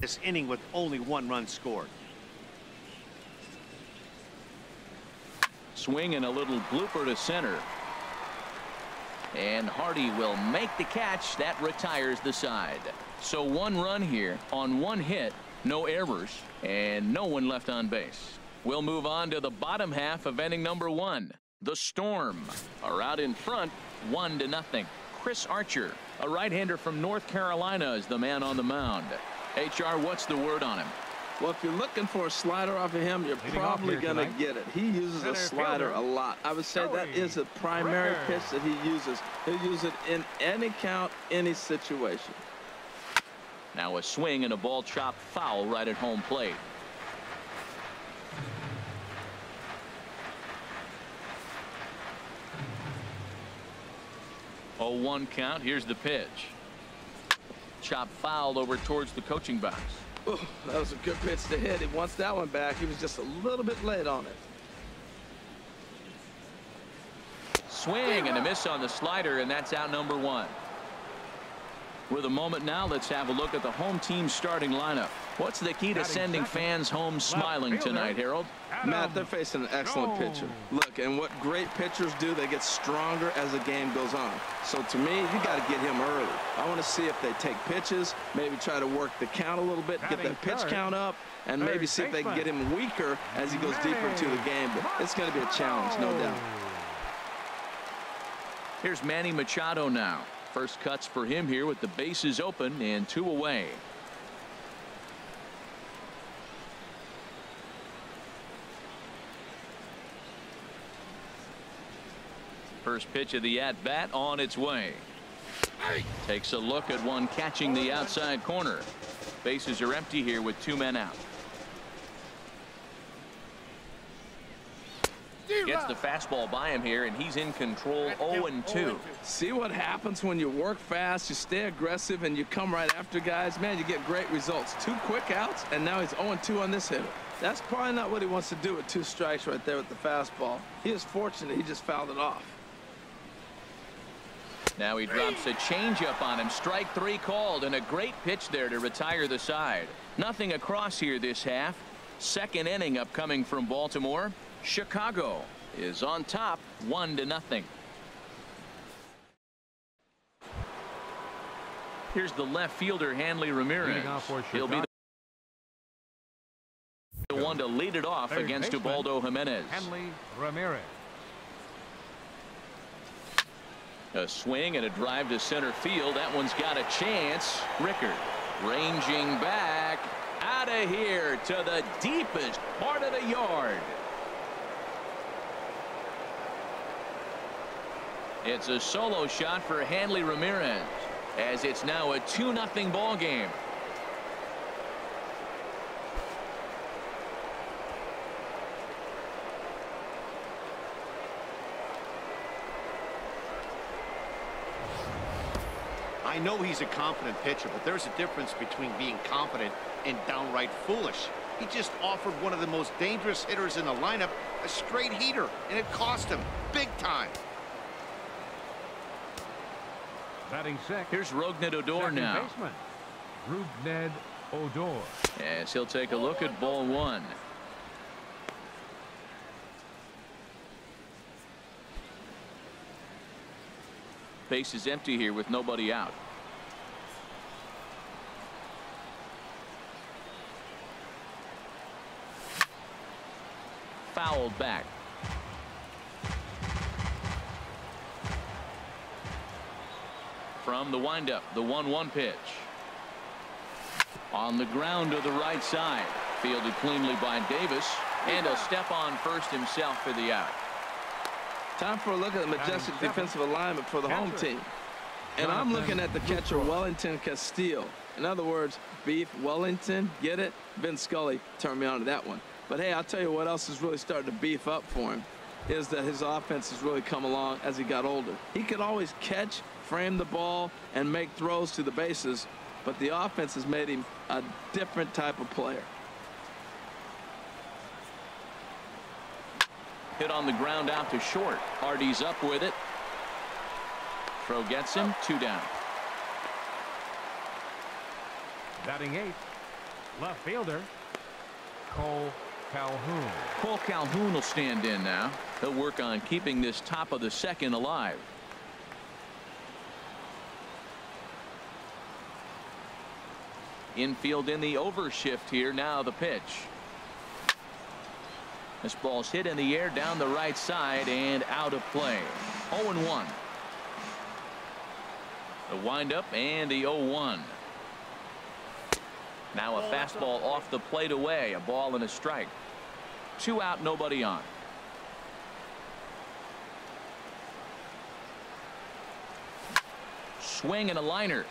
this inning with only one run scored. Swing and a little blooper to center. And Hardy will make the catch. That retires the side. So one run here on one hit. No errors. And no one left on base. We'll move on to the bottom half of inning number one. The Storm are out in front, one to nothing. Chris Archer, a right-hander from North Carolina, is the man on the mound. HR, what's the word on him? Well, if you're looking for a slider off of him, you're probably going to get it. He uses Center a slider fielder. a lot. I would say Joey. that is a primary Ricker. pitch that he uses. He'll use it in any count, any situation. Now a swing and a ball chopped foul right at home plate. 0-1 count. Here's the pitch. Chop fouled over towards the coaching box. Ooh, that was a good pitch to hit. He wants that one back. He was just a little bit late on it. Swing and a miss on the slider, and that's out number one. With a moment now, let's have a look at the home team starting lineup. What's the key to sending fans home smiling tonight, Harold? Matt, they're facing an excellent pitcher. Look, and what great pitchers do, they get stronger as the game goes on. So to me, you got to get him early. I want to see if they take pitches, maybe try to work the count a little bit, get that pitch count up, and maybe see if they can get him weaker as he goes deeper into the game. But it's going to be a challenge, no doubt. Here's Manny Machado now. First cuts for him here with the bases open and two away. First pitch of the at bat on its way. Takes a look at one catching the outside corner. Bases are empty here with two men out. Gets the fastball by him here, and he's in control 0-2. See what happens when you work fast, you stay aggressive, and you come right after guys? Man, you get great results. Two quick outs, and now he's 0-2 on this hitter. That's probably not what he wants to do with two strikes right there with the fastball. He is fortunate he just fouled it off. Now he drops a changeup on him. Strike three called, and a great pitch there to retire the side. Nothing across here this half. Second inning upcoming from Baltimore. Chicago is on top one to nothing. Here's the left fielder Hanley Ramirez. He'll be the one to lead it off Third against baseman, Ubaldo Jimenez. Hanley Ramirez. A swing and a drive to center field. That one's got a chance. Rickard ranging back out of here to the deepest part of the yard. It's a solo shot for Hanley Ramirez as it's now a 2-0 ball game. I know he's a confident pitcher, but there's a difference between being confident and downright foolish. He just offered one of the most dangerous hitters in the lineup a straight heater, and it cost him big time. Batting six. Here's Rougned Odor Second now. Baseman, Rougned Odor. As he'll take a look at ball one. Base is empty here with nobody out. Fouled back. From the windup, the 1-1 pitch. On the ground to the right side. Fielded cleanly by Davis. And a step on first himself for the out. Time for a look at the majestic defensive alignment for the home team. And I'm looking at the catcher, Wellington Castillo. In other words, Beef Wellington, get it? Vin Scully turned me on to that one. But hey, I'll tell you what else is really starting to beef up for him is that his offense has really come along as he got older. He could always catch, frame the ball, and make throws to the bases, but the offense has made him a different type of player. Hit on the ground out to short. Hardy's up with it. Throw gets him. Two down. Batting eight. Left fielder, Cole Calhoun. Cole Calhoun will stand in now. He'll work on keeping this top of the second alive. Infield in the overshift here. Now the pitch. This ball's hit in the air down the right side and out of play. 0 1. The windup and the 0 1. Now a fastball off the plate away. A ball and a strike. Two out, nobody on. Swing and a liner.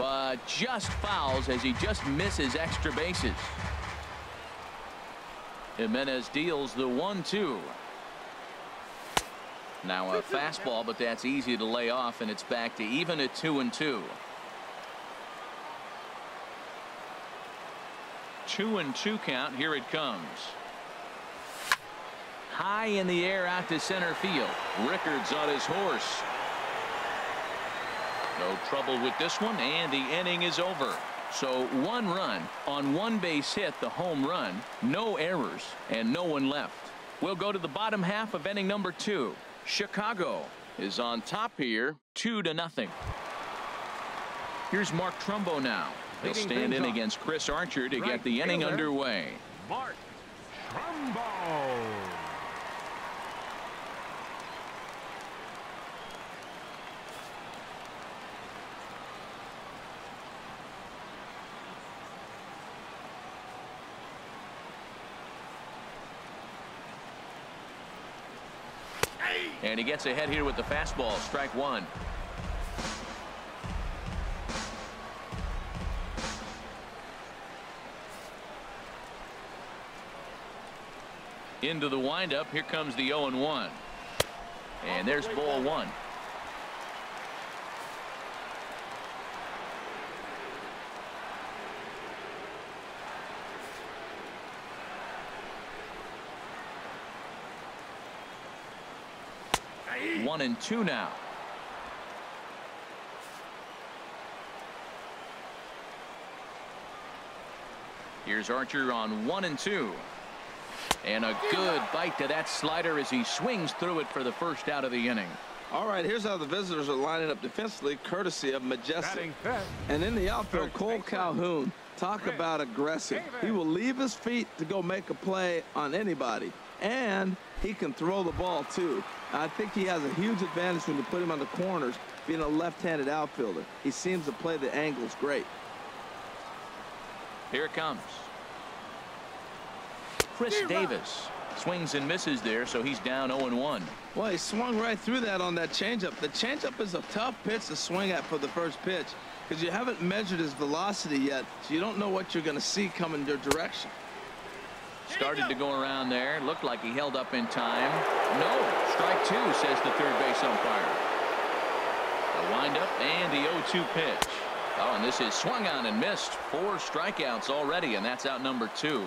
But uh, just fouls as he just misses extra bases. Jimenez deals the one two. Now a fastball but that's easy to lay off and it's back to even at two and two. Two and two count here it comes. High in the air out to center field. Rickards on his horse. No trouble with this one and the inning is over. So one run on one base hit the home run no errors and no one left. We'll go to the bottom half of inning number two. Chicago is on top here two to nothing. Here's Mark Trumbo now. He'll stand in against Chris Archer to Right get the inning underway. Mark Trumbo. And he gets ahead here with the fastball. Strike one. Into the windup. Here comes the 0-1. And there's ball one. One and two now. Here's Archer on one and two. And a good bite to that slider as he swings through it for the first out of the inning. All right, here's how the visitors are lining up defensively, courtesy of Majestic. And in the outfield, Cole. Calhoun. Talk about aggressive. He will leave his feet to go make a play on anybody. And he can throw the ball, too. I think he has a huge advantage when you put him on the corners, being a left-handed outfielder. He seems to play the angles great. Here it comes. Chris Davis swings and misses there, so he's down 0-1. Well, he swung right through that on that changeup. The changeup is a tough pitch to swing at for the first pitch because you haven't measured his velocity yet, so you don't know what you're going to see coming your direction. Started to go around there. Looked like he held up in time. No. Strike two, says the third base umpire. The windup and the 0-2 pitch. Oh, and this is swung on and missed. Four strikeouts already, and that's out number two.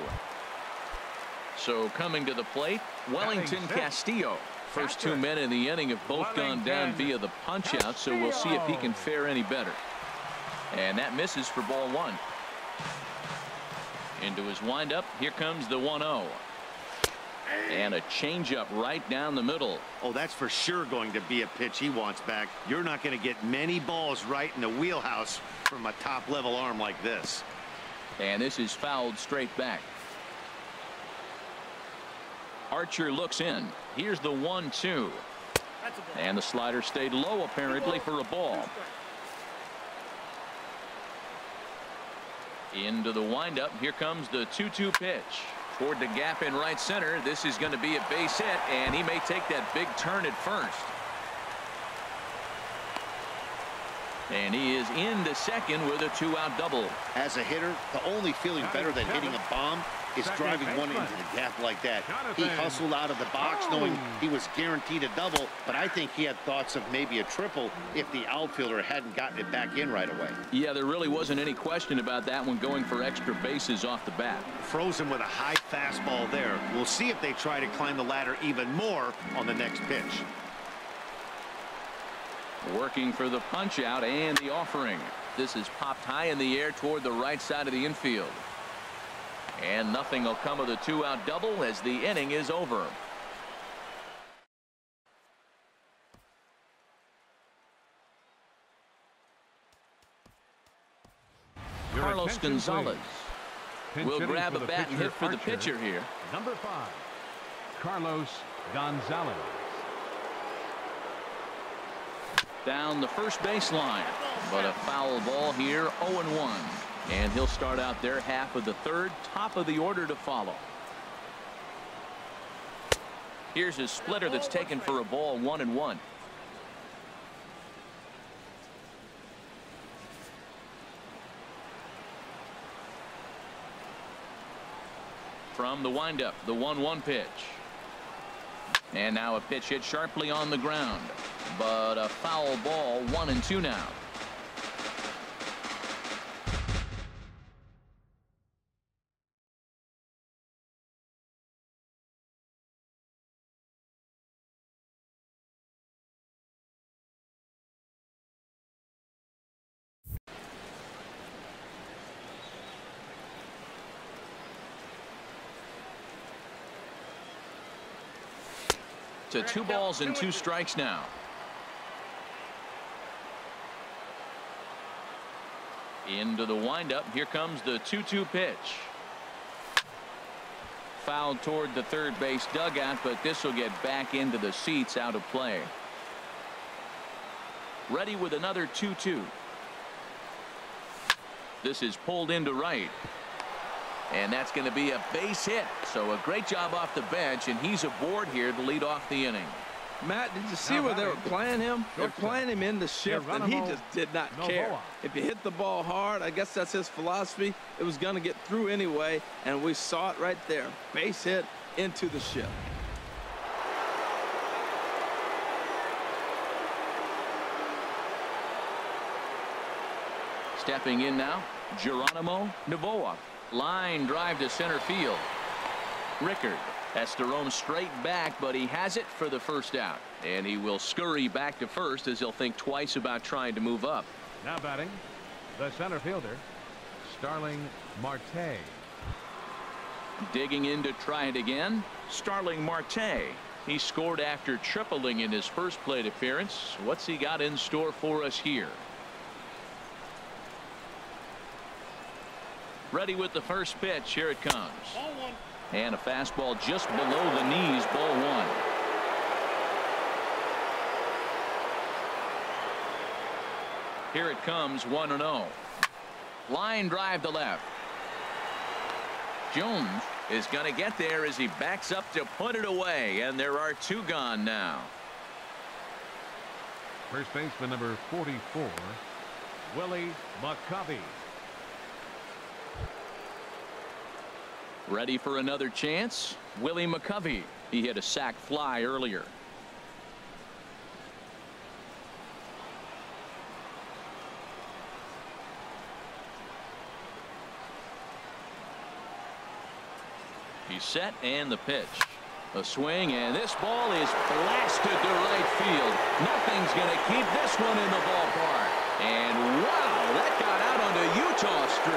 So coming to the plate, Wellington Castillo. First two men in the inning have both gone down via the punch-out, so we'll see if he can fare any better. And that misses for ball one. Into his windup. Here comes the 1-0. And a changeup right down the middle. Oh, that's for sure going to be a pitch he wants back. You're not going to get many balls right in the wheelhouse from a top level arm like this. And this is fouled straight back. Archer looks in. Here's the 1-2. And the slider stayed low apparently for a ball. Into the windup. Here comes the 2-2 pitch. Toward the gap in right center. This is going to be a base hit, and he may take that big turn at first. And he is in the second with a two-out double. As a hitter, the only feeling better than hitting a bomb is Second driving one into the gap like that. He hustled out of the box oh. knowing he was guaranteed a double, but I think he had thoughts of maybe a triple if the outfielder hadn't gotten it back in right away. Yeah, there really wasn't any question about that one going for extra bases off the bat. Frozen with a high fastball there. We'll see if they try to climb the ladder even more on the next pitch. Working for the punch out and the offering. This is popped high in the air toward the right side of the infield. And nothing will come of the two out double as the inning is over. Carlos Gonzalez will grab a bat and hit for the pitcher here. Number five, Carlos Gonzalez. Down the first baseline. But a foul ball here 0-1. And he'll start out their half of the third top of the order to follow. Here's his splitter that's taken for a ball one and one. From the windup, the 1-1 pitch. And now a pitch hit sharply on the ground. But a foul ball, one and two now. To two balls and two strikes now. Into the windup. Here comes the 2-2 pitch. Fouled toward the third base dugout, but this will get back into the seats out of play. Ready with another 2-2. This is pulled into right. And that's going to be a base hit. So a great job off the bench, and he's aboard here to lead off the inning. Matt, did you see Now where they were playing him? They're playing him in the shift, and he just did not Novoa. care. If you hit the ball hard, I guess that's his philosophy. It was going to get through anyway, and we saw it right there. Base hit into the shift. Stepping in now, Geronimo Novoa. Line drive to center field. Rickard has to roam straight back, but he has it for the first out. And he will scurry back to first as he'll think twice about trying to move up. Now batting, the center fielder, Starling Marte. Digging in to try it again, Starling Marte. He scored after tripling in his first plate appearance. What's he got in store for us here? Ready with the first pitch. Here it comes. And a fastball just below the knees, ball one. Here it comes 1 0. Line drive to left. Jones is going to get there as he backs up to put it away, and there are two gone now. First baseman number 44, Willie McCovey. Ready for another chance? Willie McCovey. He hit a sac fly earlier. He's set and the pitch. A swing and this ball is blasted to right field. Nothing's going to keep this one in the ballpark. And wow, that got out onto Eutaw Street.